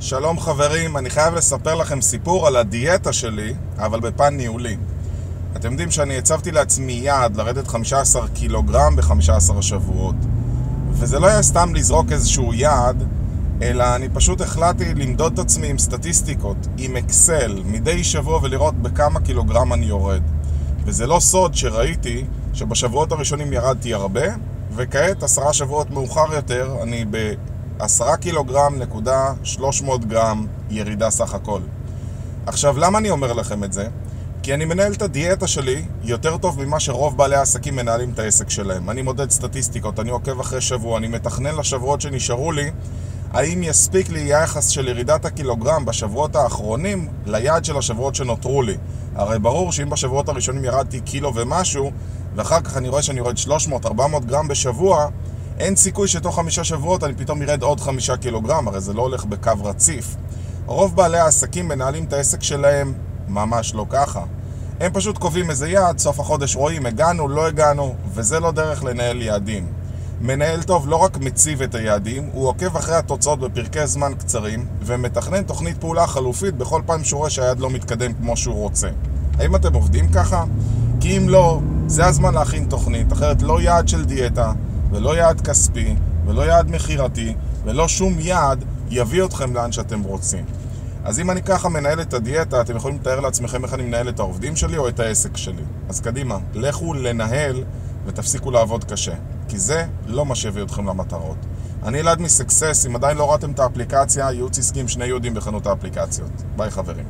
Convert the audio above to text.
שלום חברים, אני חייב לספר לכם סיפור על הדיאטה שלי, אבל בפן ניהולי. אתם יודעים שאני הצבתי לעצמי יעד לרדת 15 קילוגרם ב-15 שבועות. וזה לא היה סתם לזרוק איזשהו יעד, אלא אני פשוט החלטתי למדוד את עצמי עם סטטיסטיקות, עם אקסל, מדי שבוע ולראות בכמה קילוגרם אני יורד. וזה לא סוד שראיתי שבשבועות הראשונים ירדתי הרבה, וכעת, עשרה שבועות מאוחר יותר, אני ב-10 קילוגרם נקודה 300 גרם ירידה סך הכל. עכשיו, למה אני אומר לכם את זה? כי אני מנהל את הדיאטה שלי יותר טוב ממה שרוב בעלי העסקים מנהלים את העסק שלהם. אני מודד סטטיסטיקות, אני עוקב אחרי שבוע, אני מתכנן לשבועות שנשארו לי האם יספיק לי יחס של ירידת הקילוגרם בשבועות האחרונים ליעד של השבועות שנותרו לי. הרי ברור שאם בשבועות הראשונים ירדתי קילו ומשהו, ואחר כך אני רואה שאני יורד 300-400 גרם בשבוע, אין סיכוי שתוך חמישה שבועות אני פתאום ארד עוד חמישה קילוגרם, הרי זה לא הולך בקו רציף. רוב בעלי העסקים מנהלים את העסק שלהם ממש לא ככה. הם פשוט קובעים איזה יעד, סוף החודש רואים, הגענו, לא הגענו, וזה לא דרך לנהל יעדים. מנהל טוב לא רק מציב את היעדים, הוא עוקב אחרי התוצאות בפרקי זמן קצרים, ומתכנן תוכנית פעולה חלופית בכל פעם שהוא רואה שהיעד לא מתקדם כמו שהוא רוצה. האם אתם עובדים ככה? כי אם לא, זה הזמן להכין תוכנית, אחרת לא יעד של דיאטה, ולא יעד כספי, ולא יעד מכירתי, ולא שום יעד יביא אתכם לאן שאתם רוצים. אז אם אני ככה מנהל את הדיאטה, אתם יכולים לתאר לעצמכם איך אני מנהל את העובדים שלי או את העסק שלי. אז קדימה, לכו לנהל ותפסיקו לעבוד קשה. כי זה לא מה שהביא אתכם למטרות. אני אלעד מסקסס, אם עדיין לא ראיתם את האפליקציה, ייעוץ עסקי עם שני יהודים בחנות האפליקציות. ביי חברים.